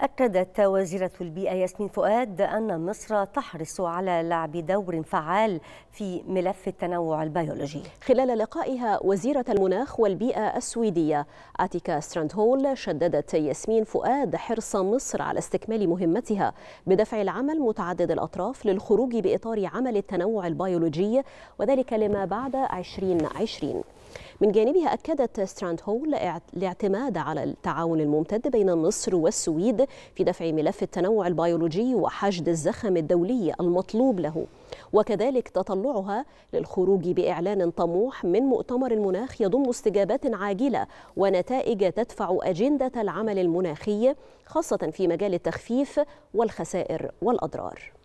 أكدت وزيرة البيئة ياسمين فؤاد أن مصر تحرص على لعب دور فعال في ملف التنوع البيولوجي. خلال لقائها وزيرة المناخ والبيئة السويدية آتيكا ستراندهول شددت ياسمين فؤاد حرص مصر على استكمال مهمتها بدفع العمل متعدد الأطراف للخروج بإطار عمل التنوع البيولوجي وذلك لما بعد 2020 من جانبها أكدت ستراند هول الاعتماد على التعاون الممتد بين مصر والسويد في دفع ملف التنوع البيولوجي وحشد الزخم الدولي المطلوب له. وكذلك تطلعها للخروج بإعلان طموح من مؤتمر المناخ يضم استجابات عاجلة ونتائج تدفع أجندة العمل المناخي خاصة في مجال التخفيف والخسائر والأضرار.